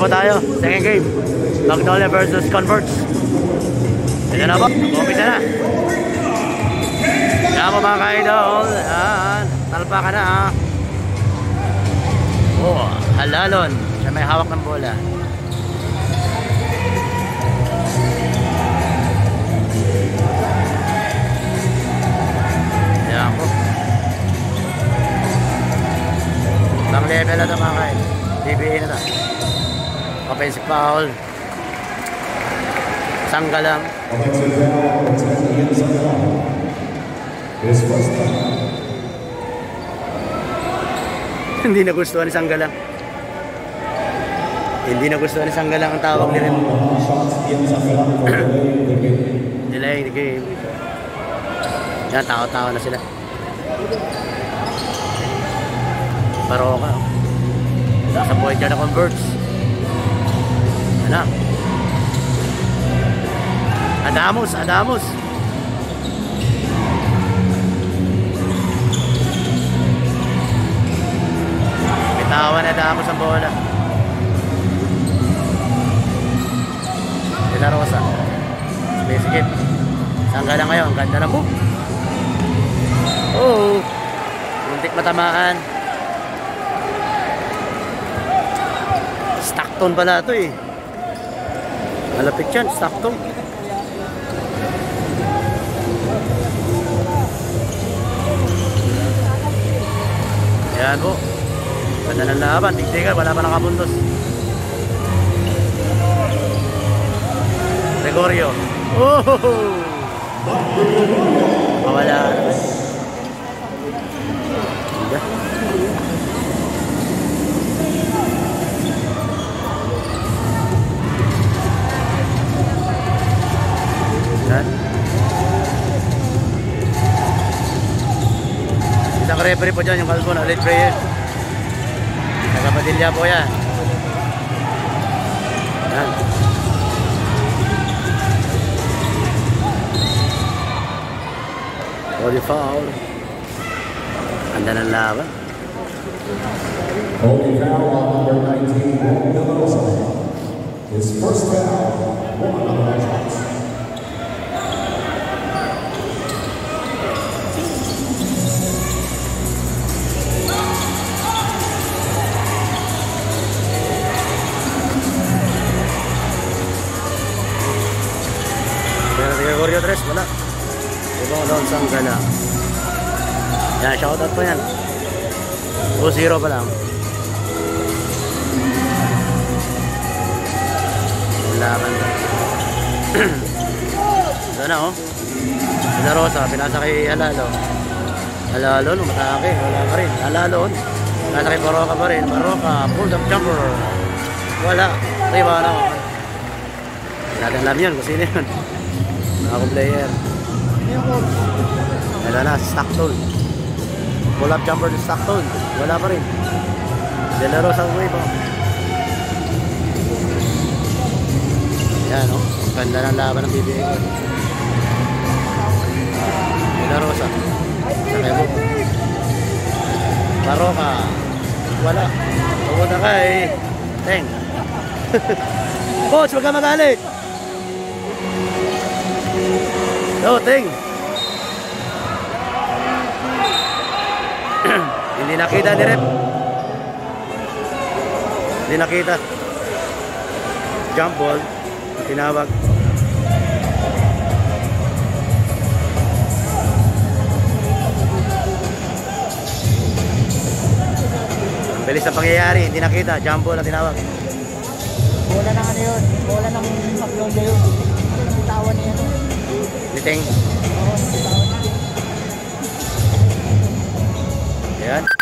po tayo. Second game. Magnolia versus Converts. Ito na po. Umpisa na. Yan po mga ka-idol. Yan. Talpa ka na ha. Oh, halalon. Siya may hawak ng bola. Yan po. Bang level na ito mga ka-idol. DBA na ito. Offensive foul. Sangga lang. Offensive foul, Tanzania Sangala. His first foul. Hindi nagustuhan ni Sanggalang. Hindi nagustuhan ni Sanggalang ang tawag ni Rem. Delay the game. Yan, tao-tao na sila. Baroka. Nasa buhay dyan na converts. Ano? Adamos, Adamos. Bitawan na Adamos ang bola. De La Rosa. Besikip. Saan ka lang ngayon? Ganda na mo. Oo. Muntik matamaan. Stockton pala ito eh. Malapit yan, Stockton. Yan po. Ganda ng laban. Tigtigan, wala pa nakabuntos. Gregorio. Oh! Mawala. Ganda. Yan. Isang referee po dyan, yung kalbo na late prayer. Nagapadilya po yan. Yan. Holy foul. Ganda ng laban. Holding foul on number 19, Juan De La Rosa. His first foul, one on the shots. Gregorio Tres, wala. Ibang doon sa gala. Yan, shoutout po yan. 2-0 pa lang. Laban. Ito na oh. Sila Rosa, pinasa kay Alalo. Alalo, lumatake. Wala pa rin. Alalo, pinasa kay Baroka pa rin. Baroka, pulled up jumper. Wala. Riba. Hindi natin alam yun sino yun. Ako player. Ito na, Stockton. Pull up jumper ni Stockton. Wala pa rin. De La Rosa ang wave. oh. Yan, oh. Ang Ganda ng laban ng BBA ko. De La Rosa. Sakay mo. Baroka. Wala. Pumunta ka eh. Teng. Coach, wag ka magalit. No, ting. Hindi nakita ni Rep. Hindi nakita. Jump ball. Tinawag. Ang bilis ng pangyayari. Hindi nakita. Jump ball na tinawag. Bola ng ano yun? Bola ng Magnolia yun. Bitawan niya yun. Biting. Ayan.